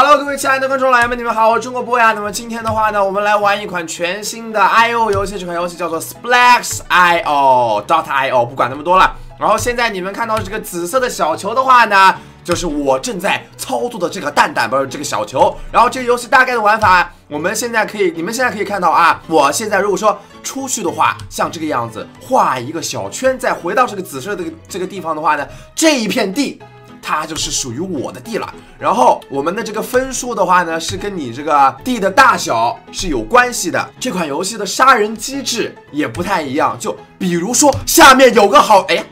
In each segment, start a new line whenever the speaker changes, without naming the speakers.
Hello，各位亲爱的观众老爷们，你们好，我是中国波呀。那么今天的话呢，我们来玩一款全新的 IO 游戏，这款游戏叫做 Splash IO dot IO，不管那么多了。然后现在你们看到这个紫色的小球的话呢，就是我正在操作的这个蛋蛋，不是这个小球。然后这个游戏大概的玩法，我们现在可以，你们现在可以看到啊，我现在如果说出去的话，像这个样子画一个小圈，再回到这个紫色的这个地方的话呢，这一片地。它就是属于我的地了。然后我们的这个分数的话呢，是跟你这个地的大小是有关系的。这款游戏的杀人机制也不太一样。就比如说下面有个好，哎，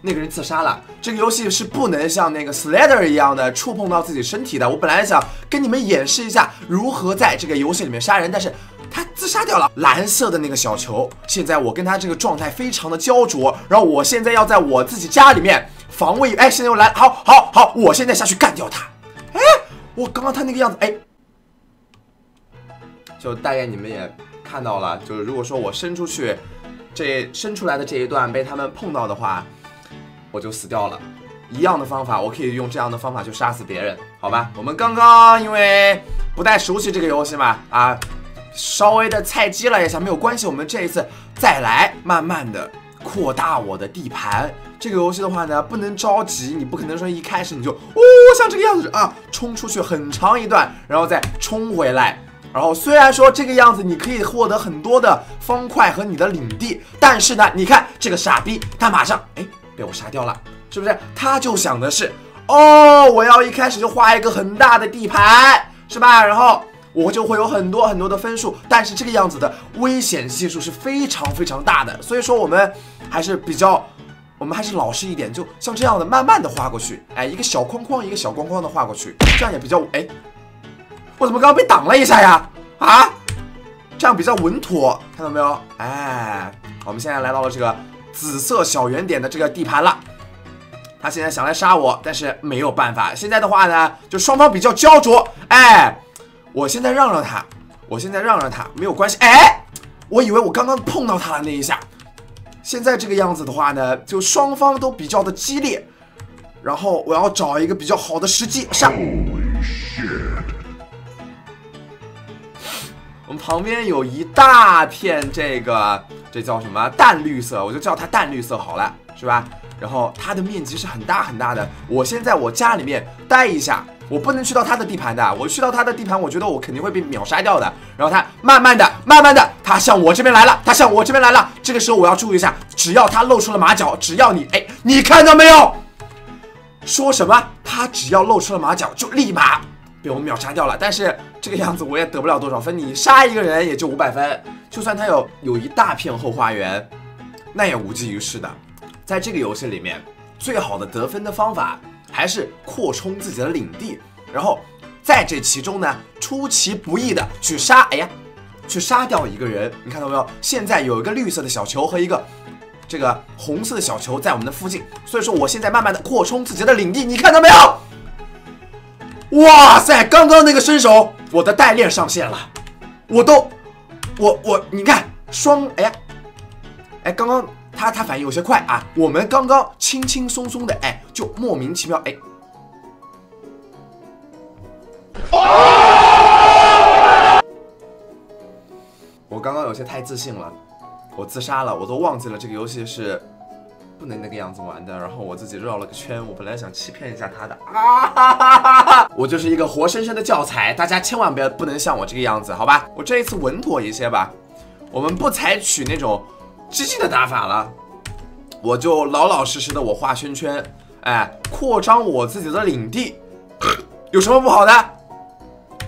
那个人自杀了。这个游戏是不能像那个 Slider 一样的触碰到自己身体的。我本来想跟你们演示一下如何在这个游戏里面杀人，但是他自杀掉了。蓝色的那个小球，现在我跟他这个状态非常的焦灼。然后我现在要在我自己家里面。防卫，哎，现在又来，好，好，好，我现在下去干掉他。哎，我刚刚他那个样子，哎，就大概你们也看到了，就是如果说我伸出去，这伸出来的这一段被他们碰到的话，我就死掉了。一样的方法，我可以用这样的方法去杀死别人，好吧？我们刚刚因为不太熟悉这个游戏嘛，啊，稍微的菜鸡了一下，没有关系，我们这一次再来，慢慢的扩大我的地盘。这个游戏的话呢，不能着急，你不可能说一开始你就哦像这个样子啊，冲出去很长一段，然后再冲回来。然后虽然说这个样子你可以获得很多的方块和你的领地，但是呢，你看这个傻逼，他马上哎被我杀掉了，是不是？他就想的是哦，我要一开始就画一个很大的地盘，是吧？然后我就会有很多很多的分数，但是这个样子的危险系数是非常非常大的，所以说我们还是比较。我们还是老实一点，就像这样的，慢慢的画过去。哎，一个小框框，一个小框框的画过去，这样也比较哎。我怎么刚刚被挡了一下呀？啊，这样比较稳妥，看到没有？哎，我们现在来到了这个紫色小圆点的这个地盘了。他现在想来杀我，但是没有办法。现在的话呢，就双方比较焦灼。哎，我现在让让他，我现在让让他，没有关系。哎，我以为我刚刚碰到他的那一下。现在这个样子的话呢，就双方都比较的激烈，然后我要找一个比较好的时机上。我们旁边有一大片这个，这叫什么淡绿色，我就叫它淡绿色好了，是吧？然后它的面积是很大很大的。我先在我家里面待一下。我不能去到他的地盘的，我去到他的地盘，我觉得我肯定会被秒杀掉的。然后他慢慢的、慢慢的，他向我这边来了，他向我这边来了。这个时候我要注意一下，只要他露出了马脚，只要你哎，你看到没有？说什么？他只要露出了马脚，就立马被我秒杀掉了。但是这个样子我也得不了多少分，你杀一个人也就五百分，就算他有有一大片后花园，那也无济于事的。在这个游戏里面，最好的得分的方法。还是扩充自己的领地，然后在这其中呢，出其不意的去杀，哎呀，去杀掉一个人，你看到没有？现在有一个绿色的小球和一个这个红色的小球在我们的附近，所以说我现在慢慢的扩充自己的领地，你看到没有？哇塞，刚刚那个身手，我的代练上线了，我都，我我你看双，哎呀，哎刚刚。他他反应有些快啊！我们刚刚轻轻松松的，哎，就莫名其妙，哎，我刚刚有些太自信了，我自杀了，我都忘记了这个游戏是不能那个样子玩的。然后我自己绕了个圈，我本来想欺骗一下他的啊哈哈哈！我就是一个活生生的教材，大家千万不要不能像我这个样子，好吧？我这一次稳妥一些吧，我们不采取那种。激进的打法了，我就老老实实的我画圈圈，哎，扩张我自己的领地，有什么不好的？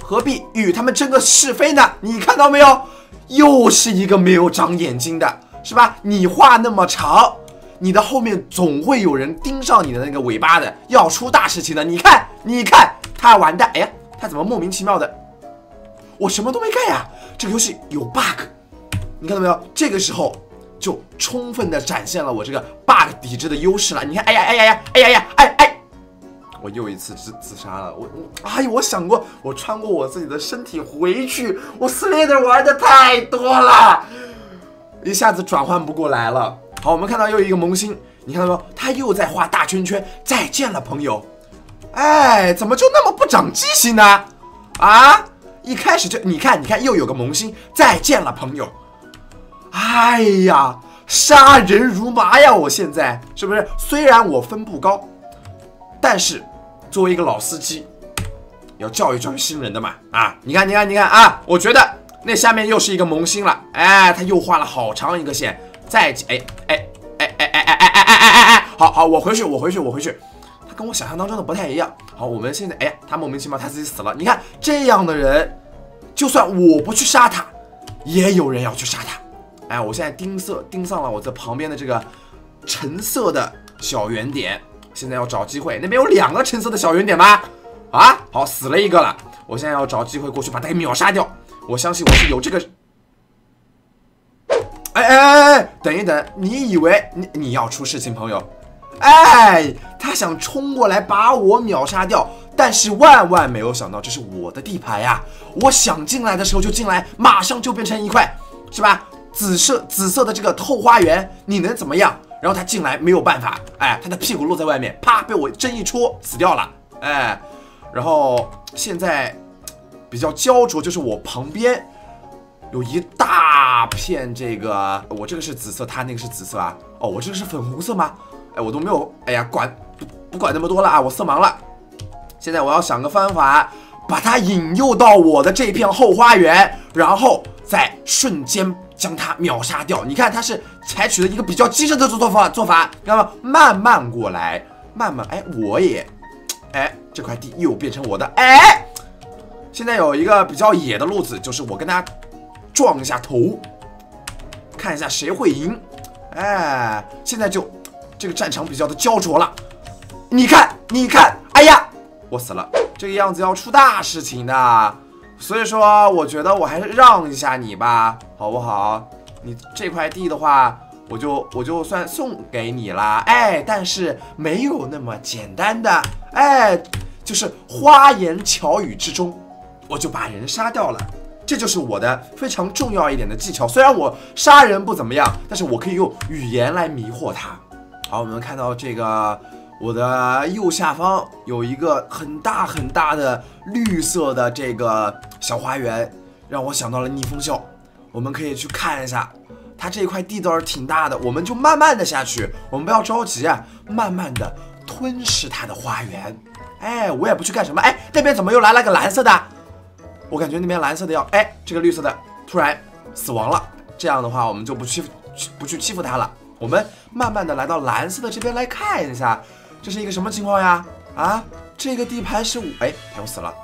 何必与他们争个是非呢？你看到没有？又是一个没有长眼睛的，是吧？你画那么长，你的后面总会有人盯上你的那个尾巴的，要出大事情的。你看，你看他完蛋，哎呀，他怎么莫名其妙的？我什么都没干呀，这个游戏有 bug，你看到没有？这个时候。就充分的展现了我这个 bug 抵制的优势了。你看，哎呀，哎呀呀，哎呀呀，哎哎，我又一次自自杀了。我我，哎呦，我想过，我穿过我自己的身体回去。我 Slater 玩的太多了，一下子转换不过来了。好，我们看到又一个萌新，你看到没有？他又在画大圈圈。再见了，朋友。哎，怎么就那么不长记性呢？啊，一开始就你看，你看，又有个萌新，再见了，朋友。哎呀，杀人如麻呀！我现在是不是？虽然我分不高，但是作为一个老司机，要教育教育新人的嘛。啊，你看，你看，你看啊！我觉得那下面又是一个萌新了。哎，他又画了好长一个线。再哎哎哎哎哎哎哎哎哎哎哎！好好，我回去，我回去，我回去。他跟我想象当中的不太一样。好，我们现在，哎，他莫名其妙他自己死了。你看这样的人，就算我不去杀他，也有人要去杀他。哎，我现在盯色盯上了我这旁边的这个橙色的小圆点，现在要找机会。那边有两个橙色的小圆点吗？啊，好，死了一个了。我现在要找机会过去把他给秒杀掉。我相信我是有这个。哎哎哎哎，等一等，你以为你你要出事情，朋友？哎，他想冲过来把我秒杀掉，但是万万没有想到，这是我的地盘呀！我想进来的时候就进来，马上就变成一块，是吧？紫色紫色的这个后花园，你能怎么样？然后他进来没有办法，哎，他的屁股落在外面，啪，被我针一戳，死掉了，哎。然后现在比较焦灼，就是我旁边有一大片这个，我这个是紫色，他那个是紫色啊？哦，我这个是粉红色吗？哎，我都没有，哎呀，管不不管那么多了啊！我色盲了，现在我要想个方法，把它引诱到我的这片后花园，然后再瞬间将他秒杀掉。你看，他是采取了一个比较机智的做做法做法，知道吗？慢慢过来，慢慢，哎，我也，哎，这块地又变成我的，哎，现在有一个比较野的路子，就是我跟他撞一下头，看一下谁会赢，哎，现在就。这个战场比较的焦灼了，你看，你看，哎呀，我死了，这个样子要出大事情的，所以说我觉得我还是让一下你吧，好不好？你这块地的话，我就我就算送给你啦，哎，但是没有那么简单的，哎，就是花言巧语之中，我就把人杀掉了，这就是我的非常重要一点的技巧。虽然我杀人不怎么样，但是我可以用语言来迷惑他。好，我们看到这个，我的右下方有一个很大很大的绿色的这个小花园，让我想到了逆风笑。我们可以去看一下，它这块地倒是挺大的，我们就慢慢的下去，我们不要着急啊，慢慢的吞噬它的花园。哎，我也不去干什么。哎，那边怎么又来了个蓝色的？我感觉那边蓝色的要，哎，这个绿色的突然死亡了。这样的话，我们就不去不去欺负它了。我们慢慢的来到蓝色的这边来看一下，这是一个什么情况呀？啊，这个地盘是哎，他又死了，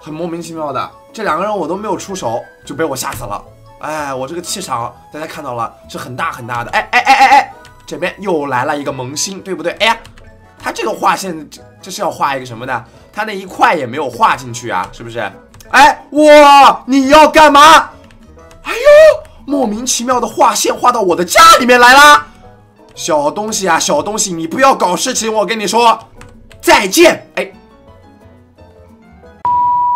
很莫名其妙的，这两个人我都没有出手就被我吓死了。哎，我这个气场大家看到了是很大很大的。哎哎哎哎哎，这边又来了一个萌新，对不对？哎呀，他这个画线这这是要画一个什么呢？他那一块也没有画进去啊，是不是？哎，哇，你要干嘛？哎呦！莫名其妙的画线画到我的家里面来啦！小东西啊，小东西，你不要搞事情，我跟你说，再见！哎，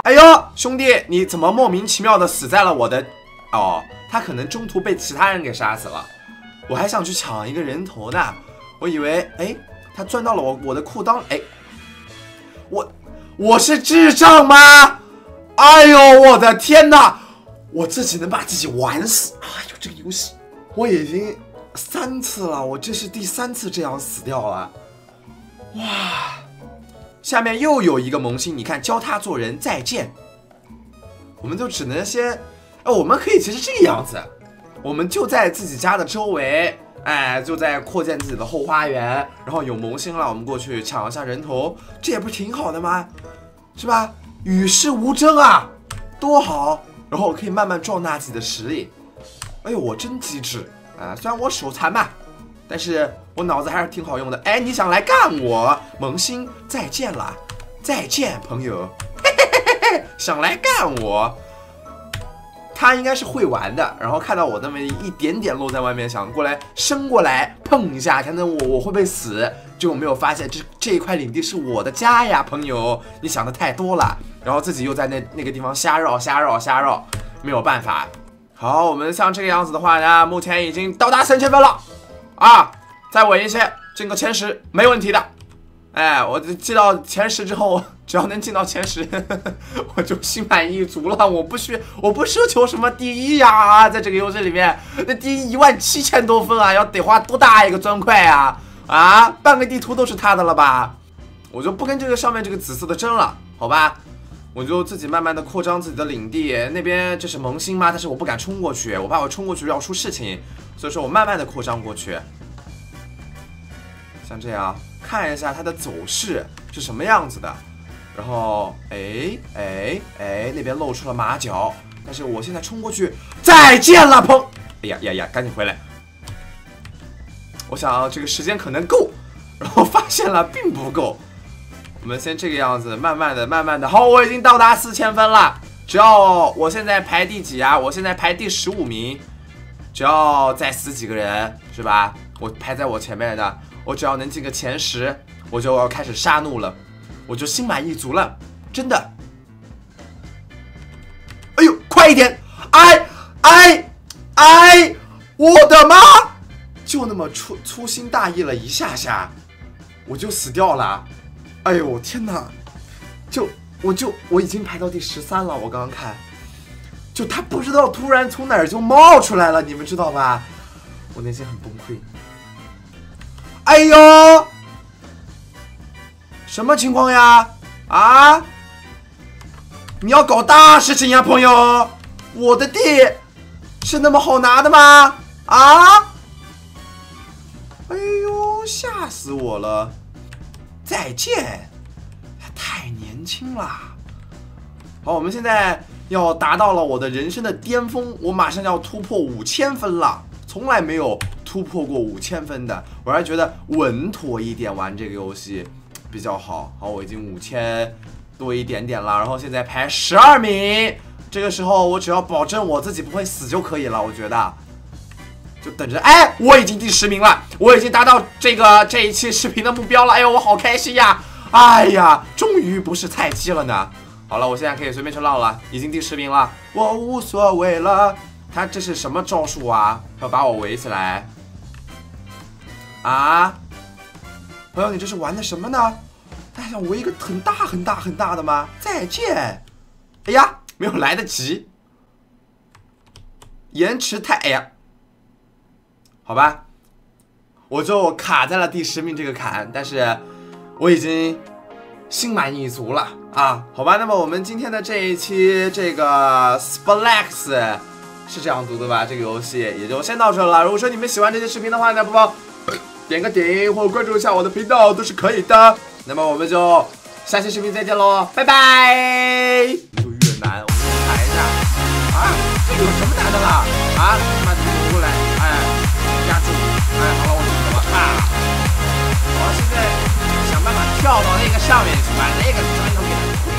哎呦，兄弟，你怎么莫名其妙的死在了我的？哦，他可能中途被其他人给杀死了。我还想去抢一个人头呢，我以为，哎，他钻到了我我的裤裆，哎，我我是智障吗？哎呦，我的天哪！我自己能把自己玩死！哎呦，这个游戏我已经三次了，我这是第三次这样死掉了。哇！下面又有一个萌新，你看，教他做人，再见。我们就只能先，哎，我们可以其实这个样子，我们就在自己家的周围，哎，就在扩建自己的后花园，然后有萌新了，我们过去抢一下人头，这也不挺好的吗？是吧？与世无争啊，多好！然后可以慢慢壮大自己的实力。哎呦，我真机智啊！虽然我手残吧，但是我脑子还是挺好用的。哎，你想来干我？萌新，再见了，再见，朋友。嘿嘿嘿嘿嘿，想来干我？他应该是会玩的。然后看到我那么一点点露在外面，想过来伸过来碰一下，看看我我会不会死。就没有发现这这一块领地是我的家呀，朋友，你想的太多了。然后自己又在那那个地方瞎绕瞎绕瞎绕，没有办法。好，我们像这个样子的话呢，目前已经到达三千分了啊，再稳一些，进个前十没问题的。哎，我进到前十之后，只要能进到前十，我就心满意足了。我不需，我不奢求什么第一呀，在这个游戏里面，那第一一万七千多分啊，要得花多大一个砖块啊？啊，半个地图都是他的了吧？我就不跟这个上面这个紫色的争了，好吧？我就自己慢慢的扩张自己的领地。那边这是萌新吗？但是我不敢冲过去，我怕我冲过去要出事情，所以说我慢慢的扩张过去，像这样。看一下它的走势是什么样子的，然后哎哎哎，那边露出了马脚，但是我现在冲过去，再见了，砰！哎呀呀呀，赶紧回来！我想这个时间可能够，然后发现了并不够。我们先这个样子，慢慢的、慢慢的，好，我已经到达四千分了。只要我现在排第几啊？我现在排第十五名。只要再死几个人，是吧？我排在我前面的。我只要能进个前十，我就要开始杀怒了，我就心满意足了，真的。哎呦，快一点！哎哎哎，我的妈！就那么粗粗心大意了一下下，我就死掉了。哎呦天哪！就我就我已经排到第十三了，我刚刚看，就他不知道突然从哪儿就冒出来了，你们知道吧？我内心很崩溃。哎呦，什么情况呀？啊！你要搞大事情呀，朋友！我的地是那么好拿的吗？啊！哎呦，吓死我了！再见，太年轻了。好，我们现在要达到了我的人生的巅峰，我马上要突破五千分了，从来没有。突破过五千分的，我还是觉得稳妥一点玩这个游戏比较好。好，我已经五千多一点点了，然后现在排十二名。这个时候我只要保证我自己不会死就可以了。我觉得，就等着。哎，我已经第十名了，我已经达到这个这一期视频的目标了。哎呦，我好开心呀！哎呀，终于不是菜鸡了呢。好了，我现在可以随便去浪了，已经第十名了，我无所谓了。他这是什么招数啊？要把我围起来？啊，朋友，你这是玩的什么呢？他想围一个很大很大很大的吗？再见！哎呀，没有来得及，延迟太……哎呀，好吧，我就卡在了第十名这个坎，但是我已经心满意足了啊！好吧，那么我们今天的这一期这个 Splex 是这样读的吧？这个游戏也就先到这了。如果说你们喜欢这期视频的话呢，不妨。点个顶或关注一下我的频道都是可以的。那么我们就下期视频再见喽，拜拜。就越难，我们来一下啊！这有什么难的啦？啊，慢点过来，现在想办法跳到那个下面去，把那个砖头给他。